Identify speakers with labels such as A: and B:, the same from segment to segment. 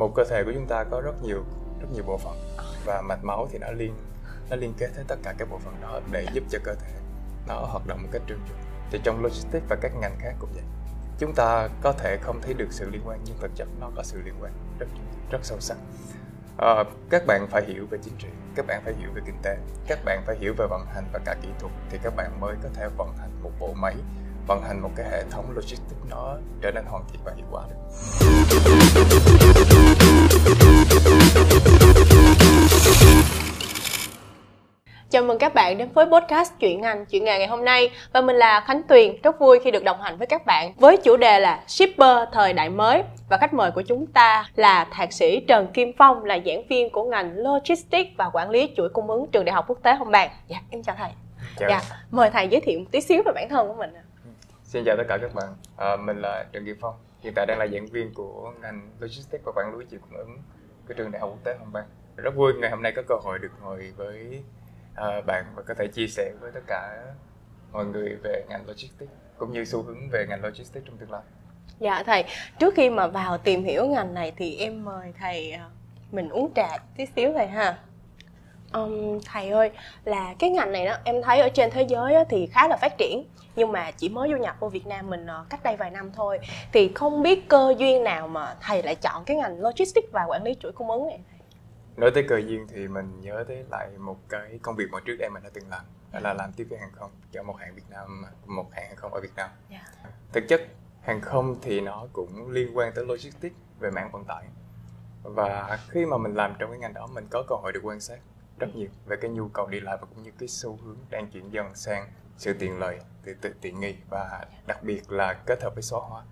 A: một cơ thể của chúng ta có rất nhiều rất nhiều bộ phận. Và mạch máu thì nó liên nó liên kết tới tất cả các bộ phận đó để giúp cho cơ thể nó hoạt động một cách trơn tru thì trong logistics và các ngành khác cũng vậy. Chúng ta có thể không thấy được sự liên quan nhưng thực chất nó có sự liên quan rất rất sâu sắc. À, các bạn phải hiểu về chính trị các bạn phải hiểu về kinh tế các bạn phải hiểu về vận hành và cả kỹ thuật thì các bạn mới có thể vận hành một bộ máy vận hành một cái hệ thống logistics nó trở nên hoàn thiện và hiệu quả được.
B: Chào mừng các bạn đến với podcast Chuyện Ngành, Chuyện Nghề ngày hôm nay. Và mình là Khánh Tuyền, rất vui khi được đồng hành với các bạn Với chủ đề là Shipper thời đại mới. Và khách mời của chúng ta là Thạc sĩ Trần Kim Phong Là giảng viên của ngành Logistics và Quản lý chuỗi cung ứng Trường Đại học Quốc tế Hồng Bàng. Dạ, em chào thầy.
A: Chào.
B: Dạ, mời thầy giới thiệu một tí xíu về bản thân của mình
A: Xin chào tất cả các bạn, à, mình là Trần Kim Phong. Hiện tại đang là giảng viên của ngành Logistics và Quản lý chuỗi cung ứng của Trường Đại học Quốc tế Hồng Bang Rất vui ngày hôm nay có cơ hội được ngồi với uh, bạn và có thể chia sẻ với tất cả mọi người về ngành logistics cũng như xu hướng về ngành logistics trong tương lai.
B: Dạ thầy, trước khi mà vào tìm hiểu ngành này thì em mời thầy à, mình uống trà tí xíu thầy ha. Um, thầy ơi, là cái ngành này đó em thấy ở trên thế giới á, thì khá là phát triển nhưng mà chỉ mới du nhập vô Việt Nam mình uh, cách đây vài năm thôi. Thì không biết cơ duyên nào mà thầy lại chọn cái ngành logistics và quản lý chuỗi cung ứng này?
A: Nói tới cơ duyên thì mình nhớ tới lại một cái công việc mà trước đây mình đã từng làm đó là làm tiếp viên hàng không cho một hãng Việt Nam một hãng hàng không ở Việt Nam. Dạ. thực chất hàng không thì nó cũng liên quan tới logistics về mảng vận tải. Và khi mà mình làm trong cái ngành đó mình có cơ hội được quan sát rất nhiều về cái nhu cầu đi lại và cũng như cái xu hướng đang chuyển dần sang sự tiện lợi từ tự tiện nghi và đặc biệt là kết hợp với số hóa.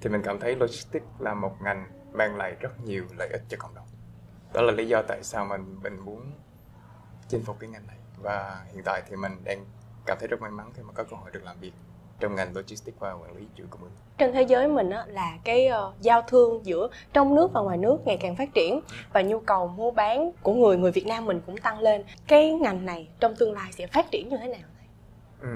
A: Thì mình cảm thấy logistics là một ngành mang lại rất nhiều lợi ích cho cộng đồng. Đó là lý do tại sao mình mình muốn chinh phục cái ngành này. Và hiện tại thì mình đang cảm thấy rất may mắn khi mà có cơ hội được làm việc trong ngành logistics và quản lý chuỗi cung ứng.
B: Trên thế giới mình á, là cái uh, giao thương giữa trong nước và ngoài nước ngày càng phát triển và nhu cầu mua bán của người người Việt Nam mình cũng tăng lên. Cái ngành này trong tương lai sẽ phát triển như thế nào?
A: Ừ.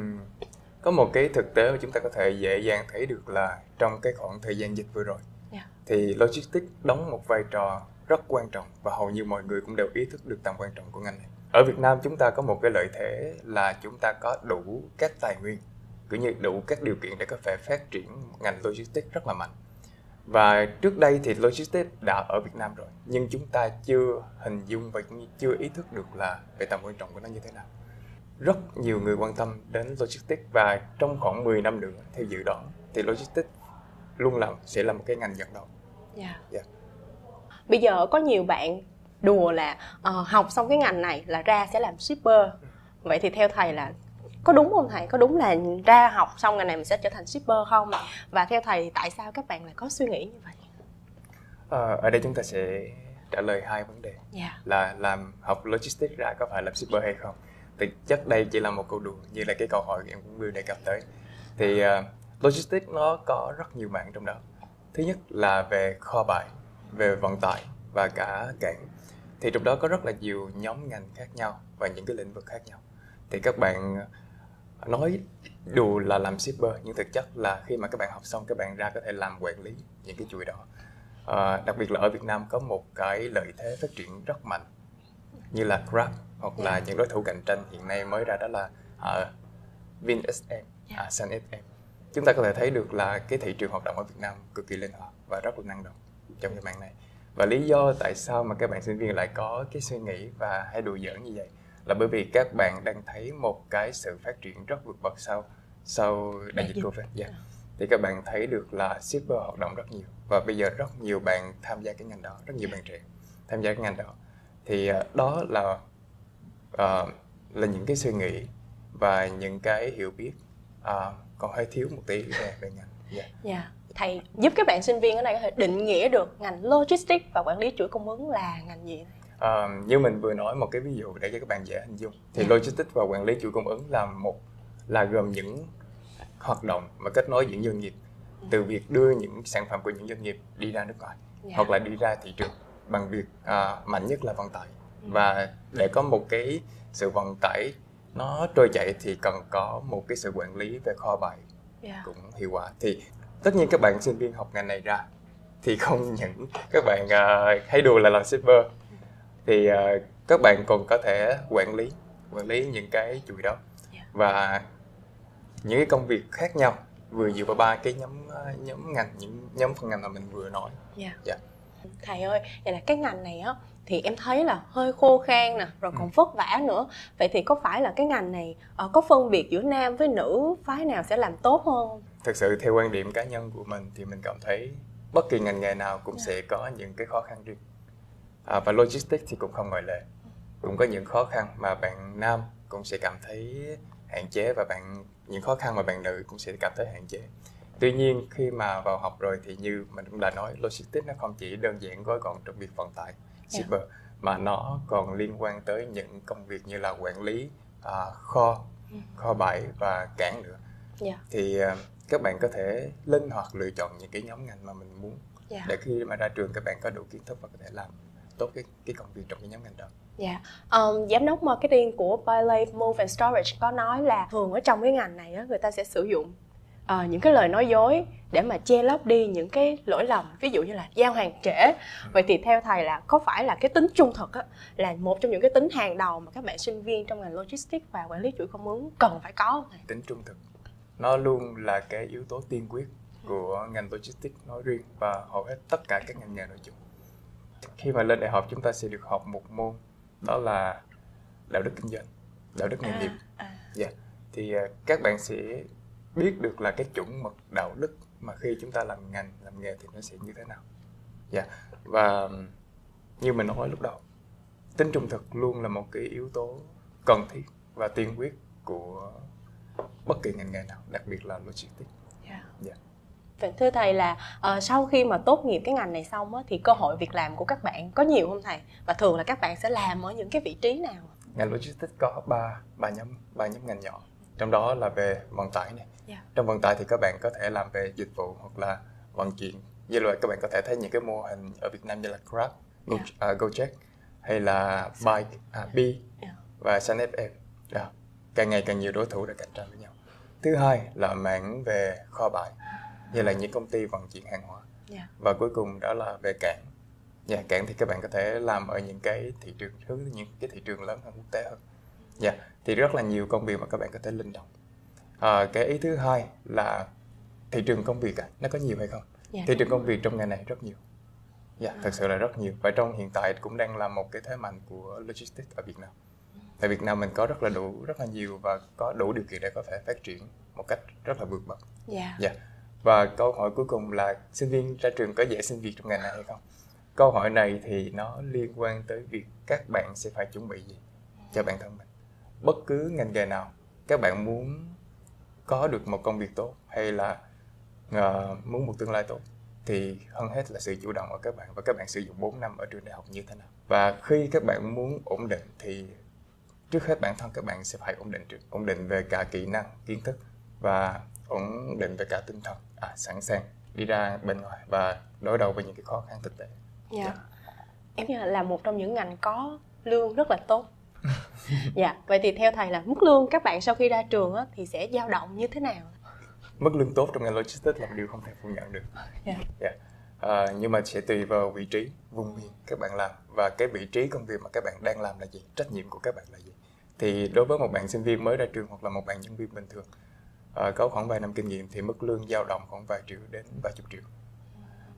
A: Có một cái thực tế mà chúng ta có thể dễ dàng thấy được là trong cái khoảng thời gian dịch vừa rồi yeah. Dạ. thì logistics đóng một vai trò rất quan trọng và hầu như mọi người cũng đều ý thức được tầm quan trọng của ngành này. Ở Việt Nam chúng ta có một cái lợi thế là chúng ta có đủ các tài nguyên, cũng như đủ các điều kiện để có thể phát triển ngành logistics rất là mạnh. Và trước đây thì logistics đã ở Việt Nam rồi, nhưng chúng ta chưa hình dung và cũng chưa ý thức được là về tầm quan trọng của nó như thế nào. Rất nhiều người quan tâm đến logistics và trong khoảng 10 năm nữa theo dự đoán thì logistics luôn là sẽ là một cái ngành dẫn đầu.
B: Yeah. Yeah bây giờ có nhiều bạn đùa là uh, học xong cái ngành này là ra sẽ làm shipper vậy thì theo thầy là có đúng không thầy? Có đúng là ra học xong ngành này mình sẽ trở thành shipper không? Và theo thầy tại sao các bạn lại có suy nghĩ như vậy?
A: À, ở đây chúng ta sẽ trả lời hai vấn đề. Yeah. Dạ. là làm học logistics ra có phải làm shipper hay không? Thì chắc đây chỉ là một câu đùa như là cái câu hỏi em cũng vừa đề cập tới. Thì uh, logistics nó có rất nhiều mảng trong đó. Thứ nhất là về kho bãi về vận tải và cả cảng. Thì trong đó có rất là nhiều nhóm ngành khác nhau và những cái lĩnh vực khác nhau. Thì các bạn nói đùa là làm shipper nhưng thực chất là khi mà các bạn học xong các bạn ra có thể làm quản lý những cái chuỗi đó. À, đặc biệt là ở Việt Nam có một cái lợi thế phát triển rất mạnh như là Grab hoặc là những đối thủ cạnh tranh hiện nay mới ra đó là uh, VinSM, uh, SunSM chúng ta có thể thấy được là cái thị trường hoạt động ở Việt Nam cực kỳ linh hoạt và rất là năng động trong cái mạng này. Và lý do tại sao mà các bạn sinh viên lại có cái suy nghĩ và hay đùa giỡn như vậy là bởi vì các bạn đang thấy một cái sự phát triển rất vượt bậc sau sau đại dịch covid yeah. Dạ. thì các bạn thấy được là shipper hoạt động rất nhiều và bây giờ rất nhiều bạn tham gia cái ngành đó rất nhiều bạn trẻ tham gia cái ngành đó thì uh, đó là uh, là những cái suy nghĩ và những cái hiểu biết uh, còn hơi thiếu một tí về về ngành
B: yeah. Dạ. Yeah thầy giúp các bạn sinh viên ở đây có thể định nghĩa được ngành logistics và quản lý chuỗi cung ứng là ngành gì
A: à, như mình vừa nói một cái ví dụ để cho các bạn dễ hình dung thì yeah. logistics và quản lý chuỗi cung ứng là một là gồm những hoạt động mà kết nối những doanh nghiệp ừ. từ việc đưa những sản phẩm của những doanh nghiệp đi ra nước ngoài yeah. hoặc là đi ra thị trường bằng việc à, mạnh nhất là vận tải ừ. và để có một cái sự vận tải nó trôi chảy thì cần có một cái sự quản lý về kho bãi yeah. cũng hiệu quả thì tất nhiên các bạn sinh viên học ngành này ra thì không những các bạn uh, hay đùa là làm shipper thì uh, các bạn còn có thể quản lý quản lý những cái chuỗi đó dạ. và những cái công việc khác nhau vừa dựa vào ba cái nhóm ờ, nhóm ngành những nhóm phần ngành mà mình vừa nói.
B: Dạ. Yeah. Yeah. Thầy ơi, vậy là cái ngành này á thì em thấy là hơi khô khan nè, rồi còn ừ. vất vả nữa. Vậy thì có phải là cái ngành này uh, có phân biệt giữa nam với nữ phái nào sẽ làm tốt hơn?
A: Thực sự theo quan điểm cá nhân của mình thì mình cảm thấy bất kỳ ngành nghề nào cũng yeah. Dạ. sẽ có những cái khó khăn riêng. À, và logistics thì cũng không ngoại lệ. Cũng có những khó khăn mà bạn nam cũng sẽ cảm thấy hạn chế và bạn những khó khăn mà bạn nữ cũng sẽ cảm thấy hạn chế tuy nhiên khi mà vào học rồi thì như mình cũng đã nói logistics nó không chỉ đơn giản gói gọn trong việc vận tải dạ. shipper yeah. mà nó còn liên quan tới những công việc như là quản lý à, kho ừ. kho bãi và cảng nữa yeah. Dạ. thì à, các bạn có thể linh hoạt lựa chọn những cái nhóm ngành mà mình muốn yeah. Dạ. để khi mà ra trường các bạn có đủ kiến thức và có thể làm tốt cái cái công việc trong cái nhóm ngành đó.
B: Dạ, yeah. um, giám đốc marketing của Bylay Move and Storage có nói là thường ở trong cái ngành này á, người ta sẽ sử dụng uh, những cái lời nói dối để mà che lấp đi những cái lỗi lầm ví dụ như là giao hàng trễ vậy thì theo thầy là có phải là cái tính trung thực á, là một trong những cái tính hàng đầu mà các bạn sinh viên trong ngành logistics và quản lý chuỗi cung ứng cần phải có không?
A: tính trung thực nó luôn là cái yếu tố tiên quyết của ngành logistics nói riêng và hầu hết tất cả các ngành nghề nói chung khi mà lên đại học chúng ta sẽ được học một môn đó là đạo đức kinh doanh đạo đức nghề à, nghiệp à. Yeah. thì uh, các bạn sẽ biết được là cái chuẩn mực đạo đức mà khi chúng ta làm ngành làm nghề thì nó sẽ như thế nào dạ yeah. và như mình nói lúc đầu tính trung thực luôn là một cái yếu tố cần thiết và tiên quyết của bất kỳ ngành nghề nào đặc biệt là logistics
B: yeah. Yeah. Vậy thưa thầy là uh, sau khi mà tốt nghiệp cái ngành này xong á, thì cơ hội việc làm của các bạn có nhiều không thầy? Và thường là các bạn sẽ làm ở những cái vị trí nào?
A: Ngành logistics có ba ba nhóm ba nhóm ngành nhỏ. Trong đó là về vận tải này. Yeah. Dạ. Trong vận tải thì các bạn có thể làm về dịch vụ hoặc là vận chuyển. Như là các bạn có thể thấy những cái mô hình ở Việt Nam như là Grab, Go, yeah. Dạ. uh, Gojek hay là Bike, uh, Bi yeah. Dạ. và SunFM. Yeah. Càng ngày càng nhiều đối thủ để cạnh tranh với nhau. Thứ hai là mảng về kho bãi như là những công ty vận chuyển hàng hóa. Yeah. Dạ. và cuối cùng đó là về cảng. Nhà yeah, cảng thì các bạn có thể làm ở những cái thị trường thứ những cái thị trường lớn hơn quốc tế hơn. Dạ yeah, thì rất là nhiều công việc mà các bạn có thể linh động. À, cái ý thứ hai là thị trường công việc à, nó có nhiều hay không? Dạ, thị trường công việc trong ngày này rất nhiều. Dạ yeah, thật sự là rất nhiều. Và trong hiện tại cũng đang là một cái thế mạnh của logistics ở Việt Nam. Tại Việt Nam mình có rất là đủ rất là nhiều và có đủ điều kiện để có thể phát triển một cách rất là vượt bậc. Dạ. Yeah và câu hỏi cuối cùng là sinh viên ra trường có dễ xin việc trong ngành này hay không? Câu hỏi này thì nó liên quan tới việc các bạn sẽ phải chuẩn bị gì cho bản thân mình? Bất cứ ngành nghề nào các bạn muốn có được một công việc tốt hay là uh, muốn một tương lai tốt thì hơn hết là sự chủ động ở các bạn và các bạn sử dụng 4 năm ở trường đại học như thế nào. Và khi các bạn muốn ổn định thì trước hết bản thân các bạn sẽ phải ổn định trước ổn định về cả kỹ năng kiến thức và ổn định về cả tinh thần à, sẵn sàng đi ra bên ngoài và đối đầu với những cái khó khăn thực tế
B: dạ yeah. yeah. em là một trong những ngành có lương rất là tốt dạ vậy thì theo thầy là mức lương các bạn sau khi ra trường á, thì sẽ dao động như thế nào
A: mức lương tốt trong ngành logistics là một điều không thể phủ nhận được yeah. Yeah. À, nhưng mà sẽ tùy vào vị trí vùng miền các bạn làm và cái vị trí công việc mà các bạn đang làm là gì trách nhiệm của các bạn là gì thì đối với một bạn sinh viên mới ra trường hoặc là một bạn nhân viên bình thường uh, có khoảng vài năm kinh nghiệm thì mức lương dao động khoảng vài triệu đến vài chục triệu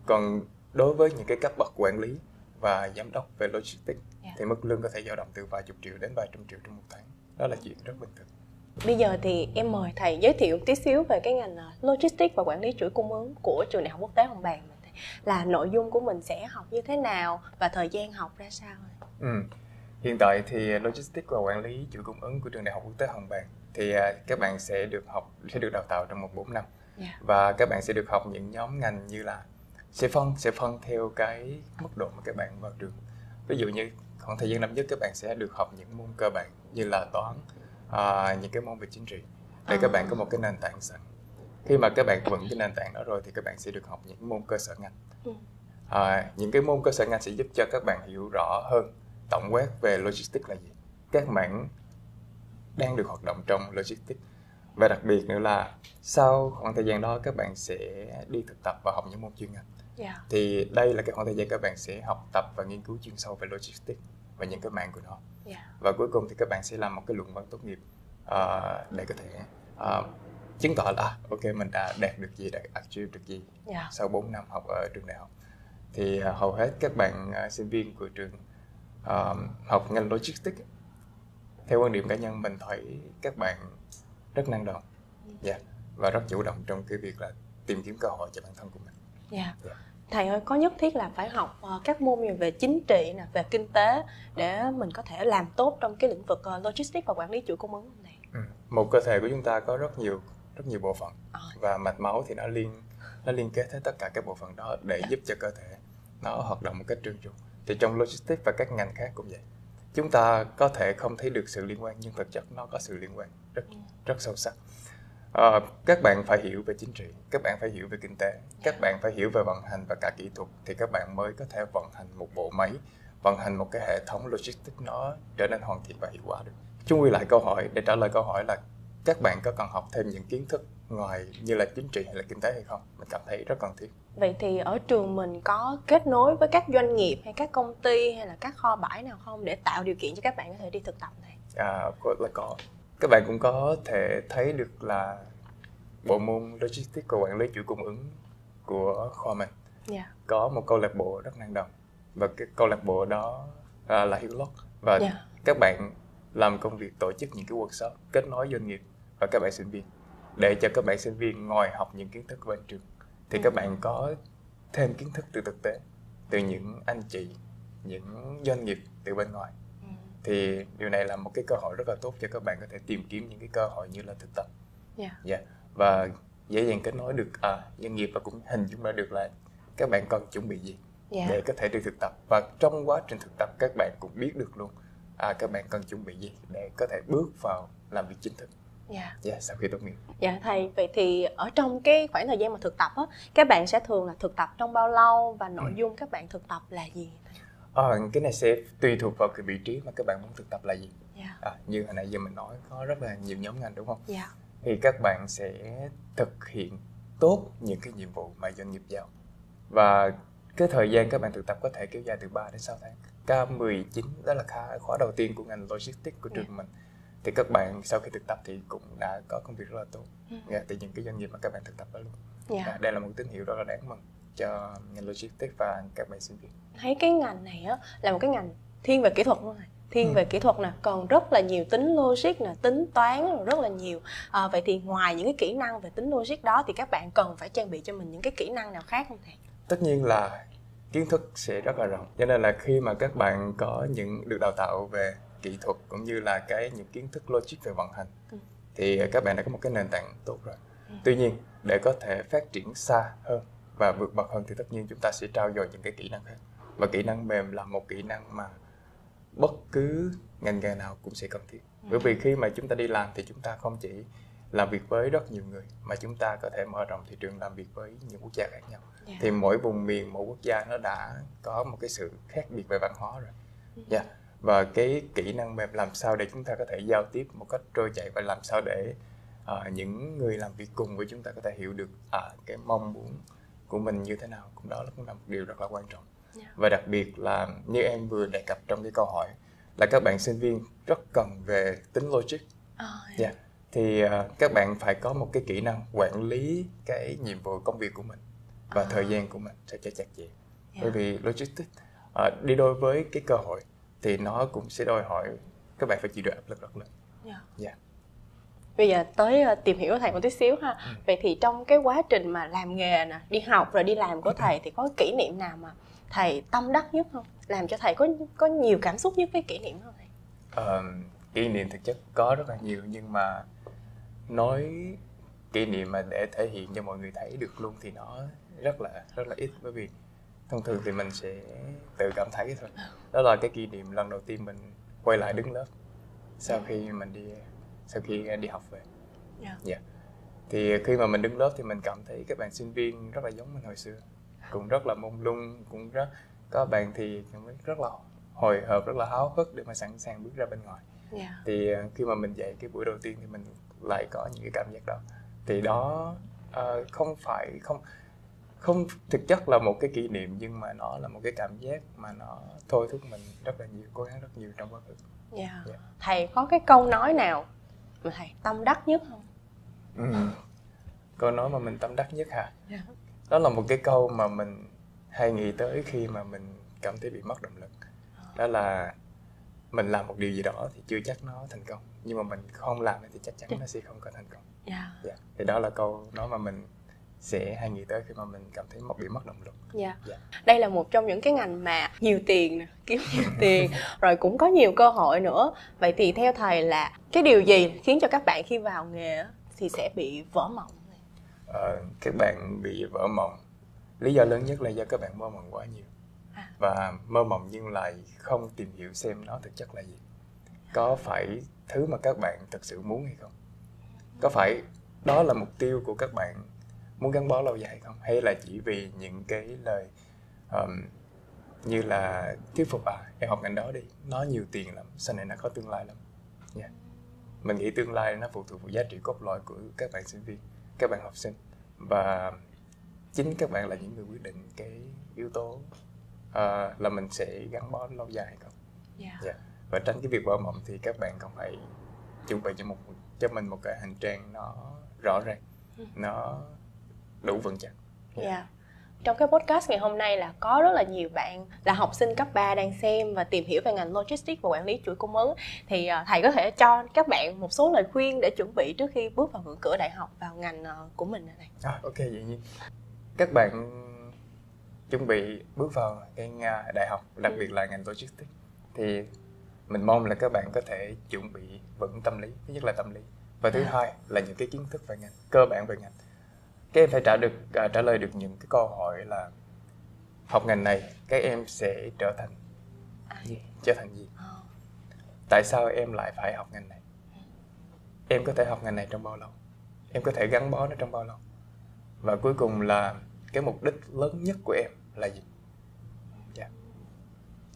A: còn đối với những cái cấp bậc quản lý và giám đốc về logistics yeah. Dạ. thì mức lương có thể dao động từ vài chục triệu đến vài trăm triệu trong một tháng đó là chuyện rất bình thường
B: Bây giờ thì em mời thầy giới thiệu một tí xíu về cái ngành à, logistics và quản lý chuỗi cung ứng của trường đại học quốc tế Hồng Bàng là nội dung của mình sẽ học như thế nào và thời gian học ra sao?
A: Ừ. Hiện tại thì logistics và quản lý chuỗi cung ứng của trường đại học quốc tế Hồng Bàng thì uh, các bạn sẽ được học sẽ được đào tạo trong một 4 năm. Yeah. Dạ. và các bạn sẽ được học những nhóm ngành như là sẽ phân sẽ phân theo cái mức độ mà các bạn vào trường. Ví dụ như khoảng thời gian năm nhất các bạn sẽ được học những môn cơ bản như là toán uh, những cái môn về chính trị. Để các bạn có một cái nền tảng sẵn. Khi mà các bạn vững cái nền tảng đó rồi thì các bạn sẽ được học những môn cơ sở ngành. À, những cái môn cơ sở ngành sẽ giúp cho các bạn hiểu rõ hơn tổng quát về logistics là gì các mảng đang được hoạt động trong logistics và đặc biệt nữa là sau khoảng thời gian đó các bạn sẽ đi thực tập và học những môn chuyên ngành yeah. thì đây là cái khoảng thời gian các bạn sẽ học tập và nghiên cứu chuyên sâu về logistics và những cái mạng của nó yeah. và cuối cùng thì các bạn sẽ làm một cái luận văn tốt nghiệp uh, để có thể uh, chứng tỏ là ok mình đã đạt được gì đã achieve được gì yeah. sau 4 năm học ở trường đại học thì uh, hầu hết các bạn uh, sinh viên của trường uh, học ngành logistics theo quan điểm cá nhân mình thấy các bạn rất năng động yeah, dạ, và rất chủ động trong cái việc là tìm kiếm cơ hội cho bản thân của mình
B: yeah. Yeah. Dạ. thầy ơi có nhất thiết là phải học uh, các môn như về chính trị nè về kinh tế để mình có thể làm tốt trong cái lĩnh vực uh, logistics và quản lý chuỗi cung ứng này
A: ừ. một cơ thể của chúng ta có rất nhiều rất nhiều bộ phận à. và mạch máu thì nó liên nó liên kết hết tất cả các bộ phận đó để yeah. Dạ. giúp cho cơ thể nó hoạt động một cách trơn tru thì trong logistics và các ngành khác cũng vậy chúng ta có thể không thấy được sự liên quan nhưng thực chất nó có sự liên quan rất rất sâu sắc. À, các bạn phải hiểu về chính trị các bạn phải hiểu về kinh tế các bạn phải hiểu về vận hành và cả kỹ thuật thì các bạn mới có thể vận hành một bộ máy vận hành một cái hệ thống logistics nó trở nên hoàn thiện và hiệu quả được. Chung quy lại câu hỏi để trả lời câu hỏi là các bạn có cần học thêm những kiến thức ngoài như là chính trị hay là kinh tế hay không mình cảm thấy rất cần thiết
B: vậy thì ở trường mình có kết nối với các doanh nghiệp hay các công ty hay là các kho bãi nào không để tạo điều kiện cho các bạn có thể đi thực tập này
A: à là có các bạn cũng có thể thấy được là bộ môn logistics và quản lý chuỗi cung ứng của khoa mình yeah. Dạ. có một câu lạc bộ rất năng động và cái câu lạc bộ đó à, là Hiếu và yeah. Dạ. các bạn làm công việc tổ chức những cái workshop kết nối doanh nghiệp và các bạn sinh viên để cho các bạn sinh viên ngồi học những kiến thức bên trường thì ừ. các bạn có thêm kiến thức từ thực tế từ những anh chị những doanh nghiệp từ bên ngoài ừ. thì điều này là một cái cơ hội rất là tốt cho các bạn có thể tìm kiếm những cái cơ hội như là thực tập yeah. Dạ. Yeah. Dạ. và dễ dàng kết nối được à, doanh nghiệp và cũng hình dung ra được là các bạn cần chuẩn bị gì yeah. để có thể đi thực tập và trong quá trình thực tập các bạn cũng biết được luôn à, các bạn cần chuẩn bị gì để có thể bước vào làm việc chính thức Dạ. Dạ, sau khi tốt nghiệp.
B: Dạ thầy, vậy thì ở trong cái khoảng thời gian mà thực tập á, các bạn sẽ thường là thực tập trong bao lâu và nội ừ. dung các bạn thực tập là gì?
A: Ờ, cái này sẽ tùy thuộc vào cái vị trí mà các bạn muốn thực tập là gì. Dạ. À, như hồi nãy giờ mình nói có rất là nhiều nhóm ngành đúng không? Dạ. Thì các bạn sẽ thực hiện tốt những cái nhiệm vụ mà doanh nghiệp giao. Và cái thời gian các bạn thực tập có thể kéo dài từ 3 đến 6 tháng. K19 đó là khóa đầu tiên của ngành logistics của trường yeah. mình thì các bạn sau khi thực tập thì cũng đã có công việc rất là tốt. Ừ. yeah, từ những cái doanh nghiệp mà các bạn thực tập đó luôn. Yeah. Yeah, đây là một tín hiệu rất là đáng mừng cho ngành logistics và các bạn sinh viên.
B: Thấy cái ngành này á là một cái ngành thiên về kỹ thuật luôn này. Thiên ừ. về kỹ thuật nè còn rất là nhiều tính logic nè tính toán rất là nhiều. À, vậy thì ngoài những cái kỹ năng về tính logic đó thì các bạn cần phải trang bị cho mình những cái kỹ năng nào khác không thầy?
A: Tất nhiên là kiến thức sẽ rất là rộng. Cho nên là khi mà các bạn có những được đào tạo về kỹ thuật cũng như là cái những kiến thức logic về vận hành ừ. thì các bạn đã có một cái nền tảng tốt rồi ừ. tuy nhiên để có thể phát triển xa hơn và vượt bậc hơn thì tất nhiên chúng ta sẽ trao dồi những cái kỹ năng khác và kỹ năng mềm là một kỹ năng mà bất cứ ngành nghề nào cũng sẽ cần thiết ừ. bởi vì khi mà chúng ta đi làm thì chúng ta không chỉ làm việc với rất nhiều người mà chúng ta có thể mở rộng thị trường làm việc với nhiều quốc gia khác nhau yeah. Dạ. thì mỗi vùng miền mỗi quốc gia nó đã có một cái sự khác biệt về văn hóa rồi yeah và cái kỹ năng mềm làm sao để chúng ta có thể giao tiếp một cách trôi chảy và làm sao để uh, những người làm việc cùng với chúng ta có thể hiểu được uh, cái mong muốn của mình như thế nào cũng đó cũng là một điều rất là quan trọng yeah. Dạ. và đặc biệt là như em vừa đề cập trong cái câu hỏi là các bạn sinh viên rất cần về tính logic oh, yeah. Yeah. thì uh, các bạn phải có một cái kỹ năng quản lý cái nhiệm vụ công việc của mình và oh. thời gian của mình sẽ cho chặt chẽ yeah. bởi vì logistics uh, đi đôi với cái cơ hội thì nó cũng sẽ đòi hỏi các bạn phải chịu được áp lực rất lớn. Yeah.
B: Dạ. Yeah. Dạ. Bây giờ tới ờ, tìm hiểu thầy một tí xíu ha. Ừ. Vậy thì trong cái quá trình mà làm nghề nè, đi học rồi đi làm của thầy thì có kỷ niệm nào mà thầy tâm đắc nhất không? Làm cho thầy có có nhiều cảm xúc nhất với kỷ niệm không thầy?
A: Uh, kỷ niệm thực chất có rất là nhiều nhưng mà nói kỷ niệm mà để thể hiện cho mọi người thấy được luôn thì nó rất là rất là ít bởi vì thông thường thì mình sẽ tự cảm thấy thôi đó là cái kỷ niệm lần đầu tiên mình quay lại đứng lớp sau dạ. khi mình đi sau khi đi học về yeah. Dạ. yeah. Dạ. thì khi mà mình đứng lớp thì mình cảm thấy các bạn sinh viên rất là giống mình hồi xưa cũng rất là mông lung cũng rất có bạn thì rất là hồi hộp rất là háo hức để mà sẵn sàng bước ra bên ngoài yeah. thì ờ, khi mà mình dạy cái buổi đầu tiên thì mình lại có những cái cảm giác đó thì đó uh, không phải không không thực chất là một cái kỷ niệm nhưng mà nó là một cái cảm giác mà nó thôi thúc mình rất là nhiều cố gắng rất nhiều trong quá khứ
B: yeah. yeah. thầy có cái câu nói nào mà thầy tâm đắc nhất không
A: ừ. câu nói mà mình tâm đắc nhất hả yeah. đó là một cái câu mà mình hay nghĩ tới khi mà mình cảm thấy bị mất động lực đó là mình làm một điều gì đó thì chưa chắc nó thành công nhưng mà mình không làm thì chắc chắn nó sẽ không có thành công yeah. Yeah. thì đó là câu nói mà mình sẽ hay nghĩ tới khi mà mình cảm thấy mất bị mất động lực.
B: Dạ. Yeah. Yeah. Đây là một trong những cái ngành mà nhiều tiền nè, kiếm nhiều tiền, rồi cũng có nhiều cơ hội nữa. Vậy thì theo thầy là cái điều gì khiến cho các bạn khi vào nghề thì sẽ bị vỡ mộng?
A: Ờ, các bạn bị vỡ mộng. Lý do lớn nhất là do các bạn mơ mộng quá nhiều. À. Và mơ mộng nhưng lại không tìm hiểu xem nó thực chất là gì. Có phải thứ mà các bạn thực sự muốn hay không? Có phải đó là mục tiêu của các bạn muốn gắn bó lâu dài không hay là chỉ vì những cái lời um, như là thuyết phục à em học ngành đó đi nó nhiều tiền lắm sau này nó có tương lai lắm yeah. mình nghĩ tương lai nó phụ thuộc vào giá trị cốt lõi của các bạn sinh viên các bạn học sinh và chính các bạn là những người quyết định cái yếu tố uh, là mình sẽ gắn bó lâu dài không yeah. Yeah. và tránh cái việc vỡ mộng thì các bạn còn phải chuẩn bị cho một cho mình một cái hành trang nó rõ ràng ừ. nó đủ vững chắc
B: dạ yeah. yeah. trong cái podcast ngày hôm nay là có rất là nhiều bạn là học sinh cấp 3 đang xem và tìm hiểu về ngành logistics và quản lý chuỗi cung ứng thì uh, thầy có thể cho các bạn một số lời khuyên để chuẩn bị trước khi bước vào ngưỡng cửa đại học vào ngành uh, của mình này
A: à, ok vậy nhiên các bạn chuẩn bị bước vào cái đại học đặc ừ. biệt là ngành logistics thì mình mong là các bạn có thể chuẩn bị vững tâm lý thứ nhất là tâm lý và thứ à. hai là những cái kiến thức về ngành cơ bản về ngành các em phải trả được à, trả lời được những cái câu hỏi là học ngành này các em sẽ trở thành gì? Trở thành gì? Ờ. tại sao em lại phải học ngành này? Em có thể học ngành này trong bao lâu? Em có thể gắn bó nó trong bao lâu? Và cuối cùng là cái mục đích lớn nhất của em là gì? Dạ.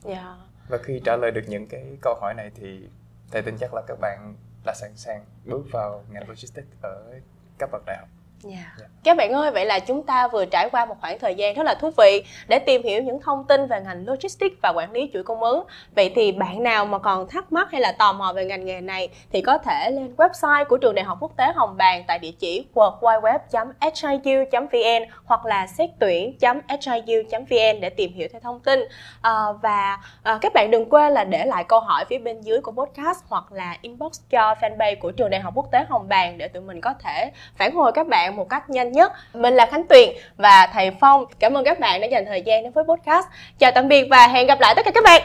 A: Yeah. yeah. và khi trả lời được những cái câu hỏi này thì thầy tin chắc là các bạn đã sẵn sàng bước vào ngành logistics ở cấp bậc đại học
B: Yeah. Yeah. Các bạn ơi, vậy là chúng ta vừa trải qua một khoảng thời gian rất là thú vị để tìm hiểu những thông tin về ngành logistics và quản lý chuỗi cung ứng. Vậy thì bạn nào mà còn thắc mắc hay là tò mò về ngành nghề này thì có thể lên website của trường Đại học Quốc tế Hồng Bàng tại địa chỉ worldwideweb.hiu.vn hoặc là xét tuyển.hiu.vn để tìm hiểu thêm thông tin. À, và à, các bạn đừng quên là để lại câu hỏi phía bên dưới của podcast hoặc là inbox cho fanpage của trường Đại học Quốc tế Hồng Bàng để tụi mình có thể phản hồi các bạn bạn một cách nhanh nhất. Mình là khánh tuyền và thầy phong. Cảm ơn các bạn đã dành thời gian đến với podcast. Chào tạm biệt và hẹn gặp lại tất cả các bạn.